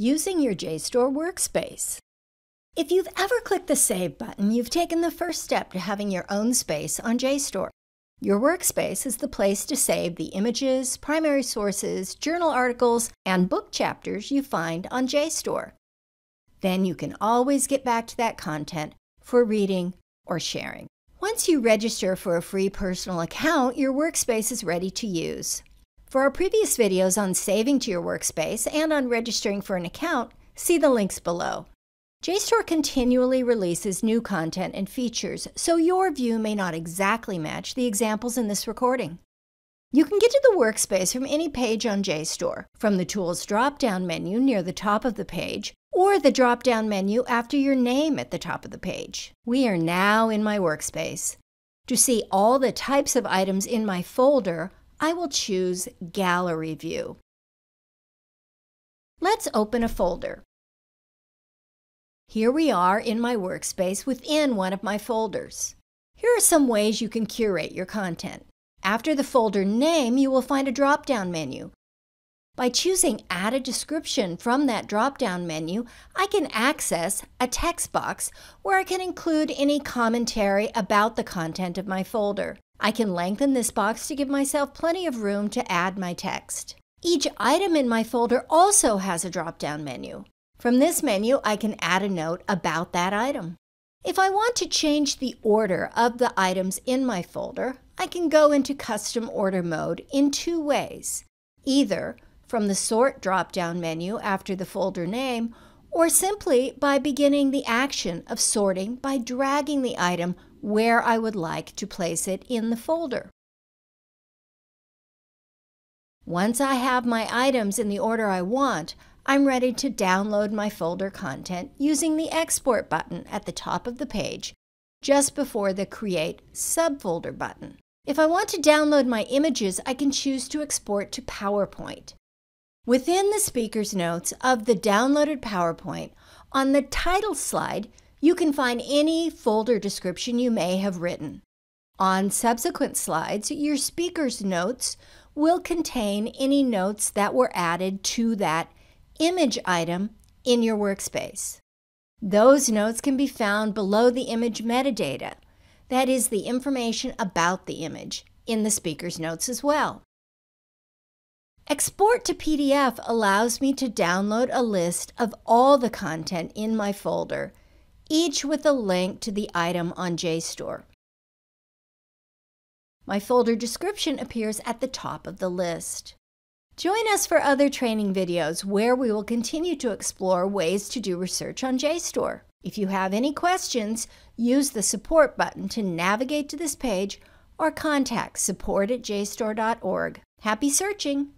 using your JSTOR workspace. If you've ever clicked the Save button, you've taken the first step to having your own space on JSTOR. Your workspace is the place to save the images, primary sources, journal articles, and book chapters you find on JSTOR. Then you can always get back to that content for reading or sharing. Once you register for a free personal account, your workspace is ready to use. For our previous videos on saving to your workspace and on registering for an account, see the links below. JSTOR continually releases new content and features, so your view may not exactly match the examples in this recording. You can get to the workspace from any page on JSTOR, from the Tools drop-down menu near the top of the page, or the drop-down menu after your name at the top of the page. We are now in my workspace. To see all the types of items in my folder, I will choose Gallery View. Let's open a folder. Here we are in my workspace within one of my folders. Here are some ways you can curate your content. After the folder name, you will find a drop-down menu. By choosing Add a Description from that drop-down menu, I can access a text box where I can include any commentary about the content of my folder. I can lengthen this box to give myself plenty of room to add my text. Each item in my folder also has a drop-down menu. From this menu, I can add a note about that item. If I want to change the order of the items in my folder, I can go into custom order mode in two ways. Either from the sort drop-down menu after the folder name, or simply by beginning the action of sorting by dragging the item where I would like to place it in the folder. Once I have my items in the order I want, I'm ready to download my folder content using the Export button at the top of the page, just before the Create Subfolder button. If I want to download my images, I can choose to export to PowerPoint. Within the speaker's notes of the downloaded PowerPoint, on the title slide, you can find any folder description you may have written. On subsequent slides, your speaker's notes will contain any notes that were added to that image item in your workspace. Those notes can be found below the image metadata, that is, the information about the image, in the speaker's notes as well. Export to PDF allows me to download a list of all the content in my folder each with a link to the item on JSTOR. My folder description appears at the top of the list. Join us for other training videos where we will continue to explore ways to do research on JSTOR. If you have any questions, use the support button to navigate to this page or contact support at jstor.org. Happy searching!